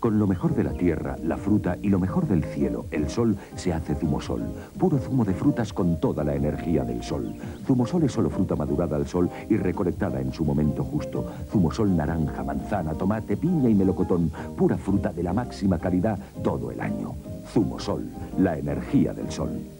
Con lo mejor de la tierra, la fruta y lo mejor del cielo, el sol, se hace zumosol. Puro zumo de frutas con toda la energía del sol. Zumosol es solo fruta madurada al sol y recolectada en su momento justo. Zumosol naranja, manzana, tomate, piña y melocotón. Pura fruta de la máxima calidad todo el año. Zumosol, la energía del sol.